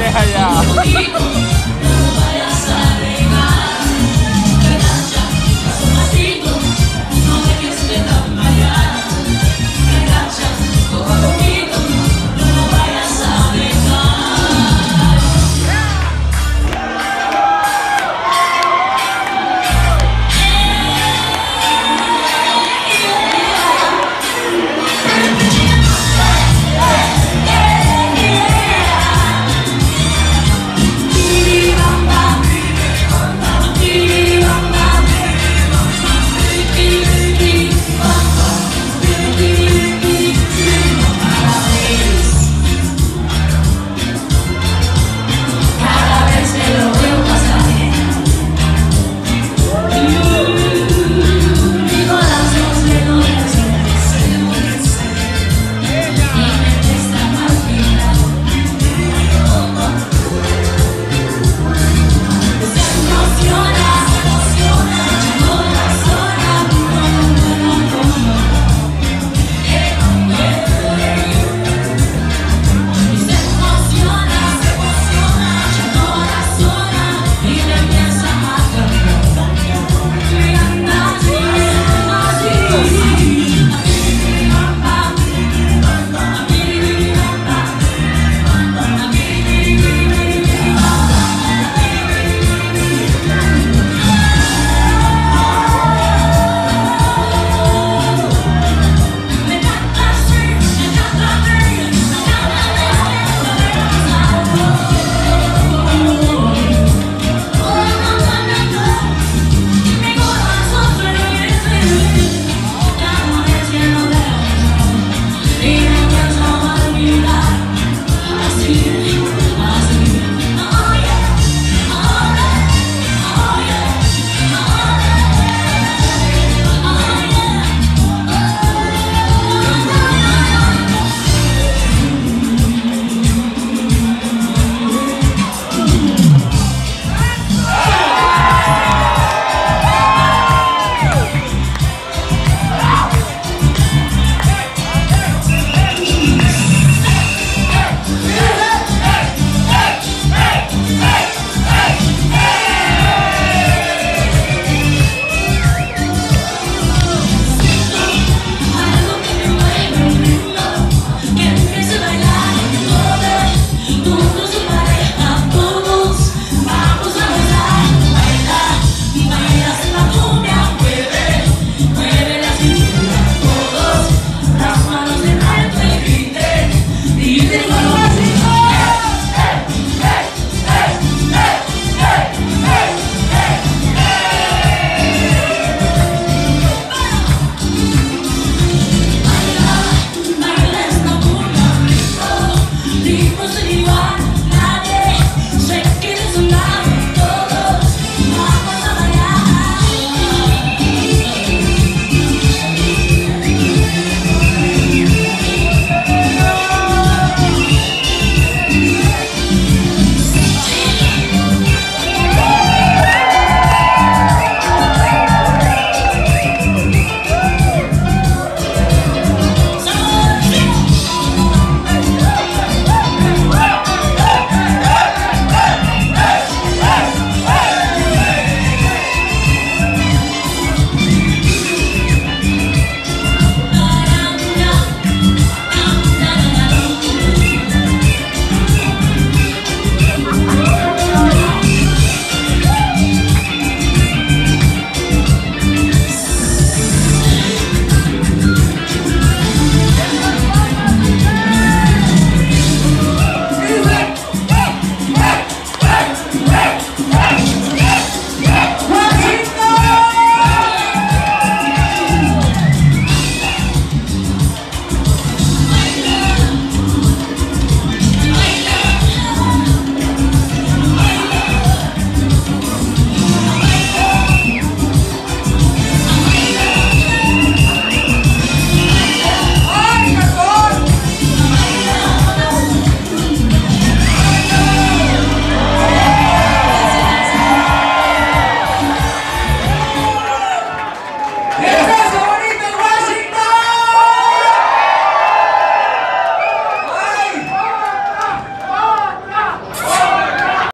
厉害呀。